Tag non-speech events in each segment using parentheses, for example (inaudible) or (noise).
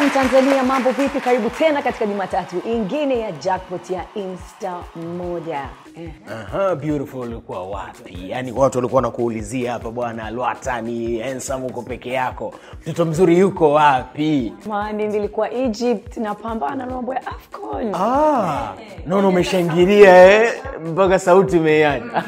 hello mtanzania mambo vipi? Karibu tena katika jumatatu ingine ya jackpot ya insta moja. Eh. Aha, beautiful ulikuwa wapi? Yaani watu walikuwa wanakuulizia hapa bwana lwata ni handsome uko peke yako? Mtoto mzuri yuko wapi? Mani nilikuwa egypt napambana na mambo ya afcon. Ah, naona umeshangilia eh? mpaka sauti imeiacha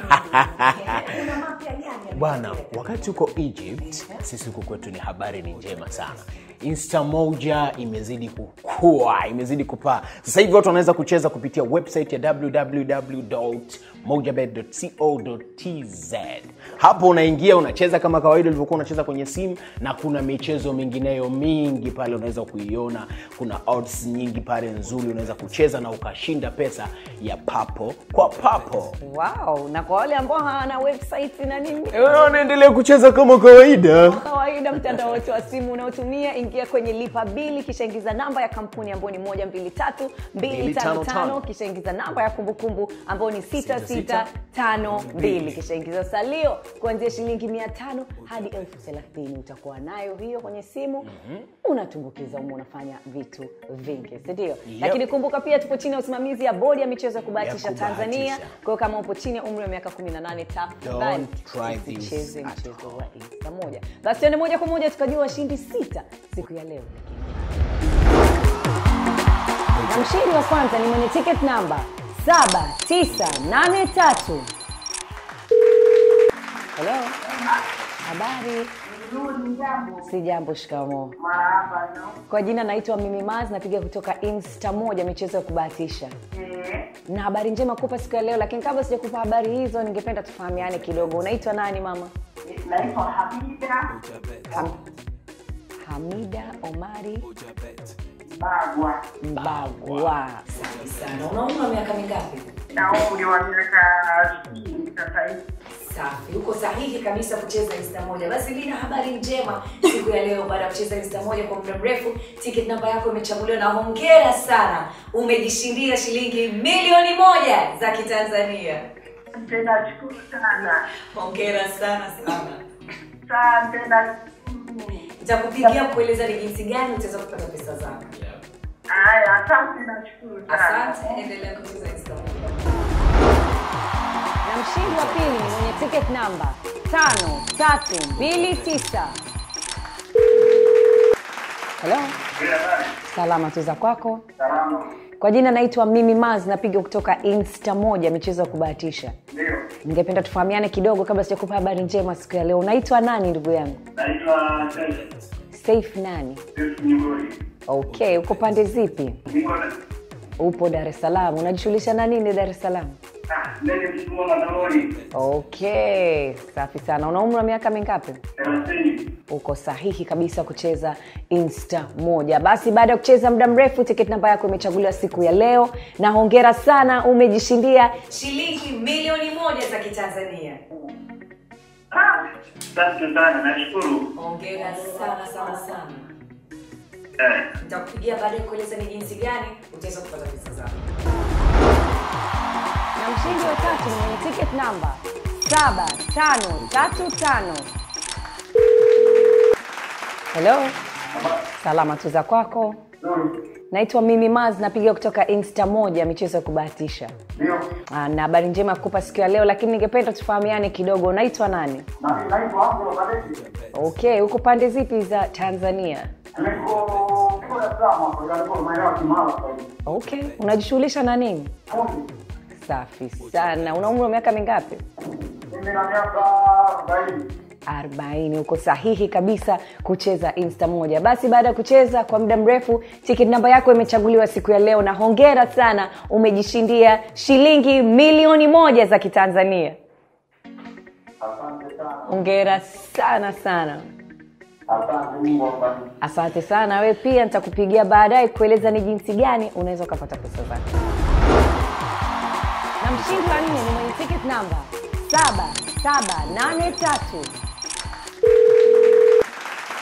bwana wakati uko egypt sisi huku kwetu ni habari ni njema sana. Insta moja imezidi kukua imezidi kupaa. Sasa hivi watu wanaweza kucheza kupitia website ya www.mojabet.co.tz hapo unaingia unacheza kama kawaida ulivyokuwa unacheza kwenye simu na kuna michezo mingineyo mingi pale unaweza kuiona. Kuna odds nyingi pale nzuri unaweza kucheza na ukashinda pesa ya papo kwa papo. Wow na kwa wale ambao hawana website na nini unaendelea kucheza kama kawaida. Kawaida mtandao wote wa simu unaotumia ingia kwenye lipa bili kisha ingiza namba ya kampuni ambayo ni moja mbili tatu mbili tano tano kisha ingiza namba ya kumbukumbu ambayo ni sita sita tano mbili. kisha ingiza salio kuanzia shilingi mia tano hadi elfu thelathini. Utakuwa nayo hiyo kwenye simu. Unatumbukiza umo unafanya vitu vingi sindio lakini kumbuka pia tupo chini ya usimamizi ya bodi ya michezo ya kubahatisha tanzania. Kwa hiyo kama upo chini ya umri wa miaka 18 tafadhali At mchezo. wa insta moja. Basi tuende moja kwa moja tukajua washindi sita siku ya leo. Na mshindi wa kwanza ni mwenye ticket namba 7983 helo habari si jambo shikamo kwa jina naitwa mimi maz napiga kutoka insta moja michezo ya kubahatisha. Na habari njema kupa siku ya leo lakini kabla sijakupa habari hizo ningependa tufahamiane kidogo. Unaitwa nani mama? Naitwa Hamida. Ham, hamida omari Bagwa mbagwa. Safi sana. Unaumwa miaka mingapi? Na umri wa miaka sitini sasa hivi. Safi. Uko sahihi kabisa kucheza insta moja. Basi lina habari njema siku ya leo baada ya kucheza insta moja kwa muda mrefu. Ticket namba yako imechaguliwa na hongera sana. Umejishindia shilingi milioni moja za kitanzania. Nashukuru sana. Hongera sana sana. Nitakupigia kueleza ni jinsi gani utaweza kupata pesa zako. Haya, asante, nashukuru sana. asante endelea kucheza insta moja na mshindi wa pili ni mwenye ticket namba tano tatu mbili tisa. Helo salama tuza kwako. Salama. kwa jina naitwa mimi maz napiga kutoka insta moja michezo ya kubahatisha. Ndio, ningependa tufahamiane kidogo kabla sijakupa habari njema siku ya leo. Unaitwa nani ndugu yangu? Naitwa safe nani? Okay uko pande zipi? Upo dar es salaam. Unajishughulisha na nini dar es salaam okay safi sana. Una umri wa miaka mingapi? Uko sahihi kabisa kucheza insta moja. Basi baada ya kucheza muda mrefu tiketi namba yako imechaguliwa siku ya leo. Na hongera sana umejishindia shilingi milioni moja za kitanzania. Ah, Asante sana, nashukuru. hongera sana sana sana. Nitakupigia baada ya kueleza ni jinsi gani utaweza kupata pesa zako mshindi wa tatu mwenye ticket namba saba tano tatu tano. Helo salama tu za kwako. Naitwa mimi maz napiga kutoka insta moja michezo ya kubahatisha. Ndio. Ah, na habari njema kupa kukupa siku ya leo lakini ningependa tufahamiane kidogo. Unaitwa nani? Na naitwa okay huko pande zipi za tanzania? Niko okay unajishughulisha na nini? Fundi. Safi sana. Una umri wa miaka mingapi? Mimi na miaka arobaini. 40 uko sahihi kabisa kucheza insta moja. Basi baada ya kucheza kwa muda mrefu tiketi namba yako imechaguliwa siku ya leo na hongera sana umejishindia shilingi milioni moja za kitanzania. Hongera sana sana. Asante, sana. We pia nitakupigia baadaye kueleza ni jinsi gani unaweza ukapata pesa zako mshindi wa nne ni mwenye ticket namba 7783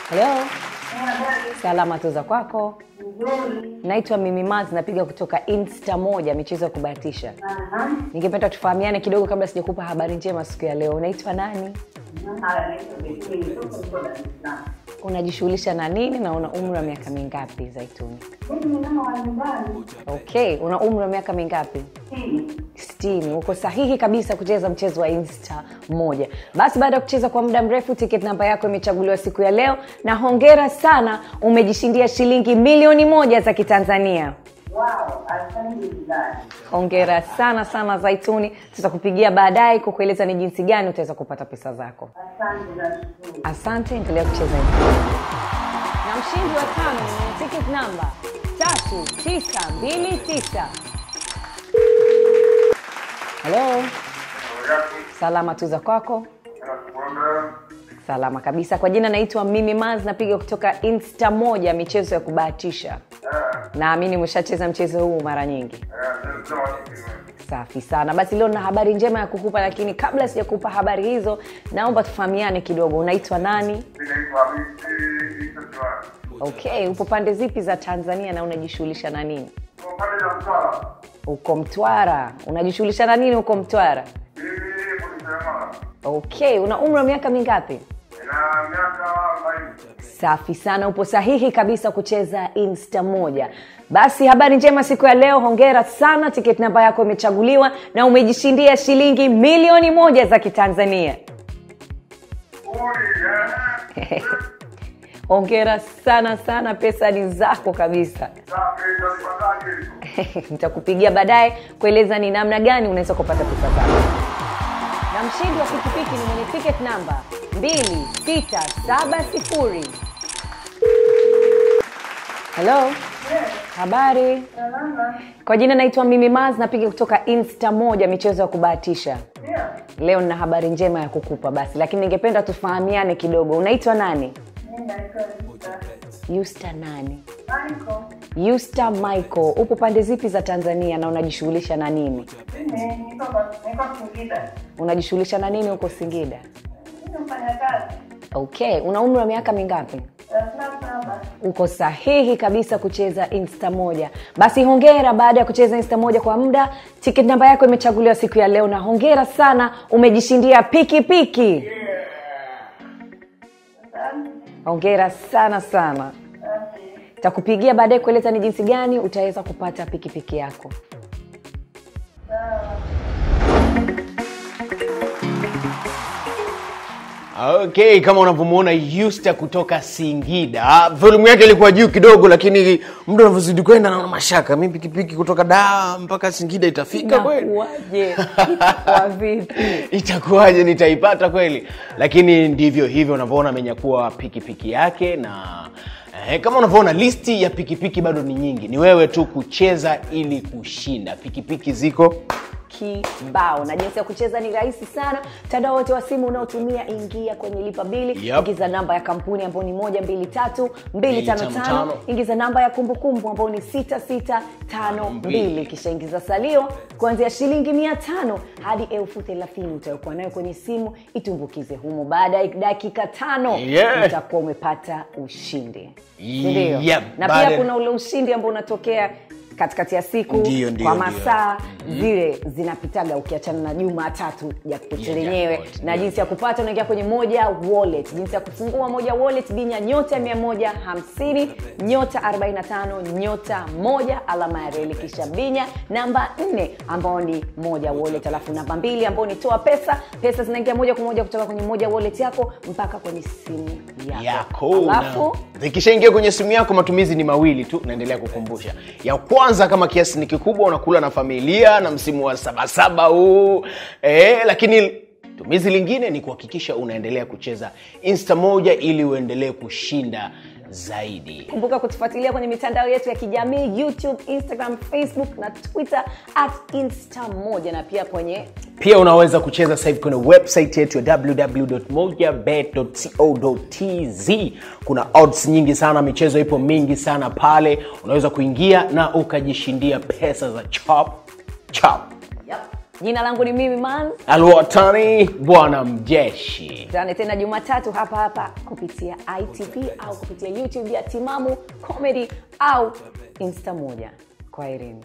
Hello. salama tuza kwako. Naitwa mimi maz napiga kutoka insta moja michezo ya kubahatisha. Ningependa tufahamiane kidogo kabla sijakupa habari njema siku ya leo. Unaitwa nani unajishughulisha na nini na una umri wa miaka mingapi zaituni? Okay una umri wa miaka mingapi? Sitini. Uko sahihi kabisa kucheza mchezo wa insta moja. Basi baada ya kucheza kwa muda mrefu tiketi namba yako imechaguliwa siku ya leo. Na hongera sana umejishindia shilingi milioni moja za kitanzania Wow, asante hongera sana sana zaituni. Tutakupigia baadaye kukueleza ni jinsi gani utaweza kupata pesa zako. Asante asante endelea kucheza. Na mshindi wa tano ni ticket namba tatu tisa mbili tisa. Halo salama tuza kwako. Salama kabisa. Kwa jina naitwa mimi maz napiga kutoka insta moja michezo ya kubahatisha naamini umeshacheza mchezo huu mara nyingi. Safi sana. Basi leo na habari njema ya kukupa lakini kabla sijakupa habari hizo naomba tufahamiane kidogo. Unaitwa nani? Okay upo pande zipi za tanzania na unajishughulisha na nini? Uko mtwara. Unajishughulisha na nini huko mtwara? Okay una umri wa miaka mingapi safi sana upo sahihi kabisa kucheza insta moja. Basi habari njema siku ya leo hongera sana tiketi namba yako imechaguliwa na umejishindia shilingi milioni moja za kitanzania. (laughs) Hongera sana sana pesa ni zako kabisa. (laughs) Nitakupigia baadaye kueleza ni namna gani unaweza kupata pesa zako. Na mshindi wa pikipiki ni mwenye tiketi namba 2670 halo habari Salama. kwa jina naitwa mimi maz napiga kutoka insta moja michezo ya kubahatisha yeah. leo nina habari njema ya kukupa basi lakini ningependa tufahamiane kidogo unaitwa nani yusta nani Michael. yusta michael upo pande zipi za tanzania na unajishughulisha na nini unajishughulisha na nini huko singida okay una umri wa miaka mingapi. Uko sahihi kabisa kucheza insta moja. Basi hongera baada ya kucheza insta moja kwa muda. Tiketi namba yako imechaguliwa siku ya leo na hongera sana. Umejishindia pikipiki piki. Yeah. hongera sana sana. Takupigia baadaye kueleza ni jinsi gani utaweza kupata pikipiki piki yako. Sawa. Okay kama unavyomwona yusta kutoka singida. Volumu yake ilikuwa juu kidogo lakini muda unavyozidi kwenda naona mashaka. Mi pikipiki kutoka daa mpaka singida itafika kweli? Inakuwaje? Itakuwa (laughs) vipi? Itakuwaje? Nitaipata kweli? Lakini ndivyo hivyo unavyoona amenyakua pikipiki yake na eh, kama unavyoona listi ya pikipiki bado ni nyingi. Ni wewe tu kucheza ili kushinda. Pikipiki ziko kibao. Na jinsi ya kucheza ni rahisi sana. Mtandao wote wa simu unaotumia ingia kwenye lipa bili Yep. ingiza namba ya kampuni ambayo ni moja mbili tatu mbili tano tano ingiza namba ya kumbukumbu ambayo ni sita sita tano mbili. kisha ingiza salio kuanzia shilingi mia tano hadi elfu thelathini utayokuwa nayo kwenye simu. Itumbukize humo. Baada ya dakika tano Yeah. utakuwa umepata ushindi. Yep. na pia kuna ule ushindi ambao unatokea katikati ya siku ndiyo, ndiyo, kwa masaa zile zinapitaga ukiachana na jumatatu ya pochi Ya lenyewe jackpot, na jinsi ya kupata unaingia kwenye moja wallet. Jinsi ya kufungua moja wallet binya nyota 150 nyota 45 nyota moja alama ya reli kisha binya namba 4 ambao ni moja wallet. Alafu namba mbili ambao ni toa pesa. Pesa zinaingia moja kwa moja kutoka kwenye moja wallet yako mpaka kwenye simu yako, yako alafu zikishaingia kwenye simu yako matumizi ni mawili tu naendelea kukumbusha. Ya kwanza kama kiasi ni kikubwa unakula na familia na msimu wa sabasaba huu. E, lakini tumizi lingine ni kuhakikisha unaendelea kucheza insta moja ili uendelee kushinda zaidi. Kumbuka kutufuatilia kwenye mitandao yetu ya kijamii youtube instagram facebook na twitter at insta moja na pia kwenye pia unaweza kucheza sasa hivi kwenye website yetu ya www.mojabet.co.tz kuna odds nyingi sana michezo ipo mingi sana pale. Unaweza kuingia na ukajishindia pesa za chop chop. Jina langu ni mimi man. Alwatani bwana mjeshi. Tane tena jumatatu hapa hapa kupitia itv au kupitia youtube ya timamu comedy au insta moja. Kwa irini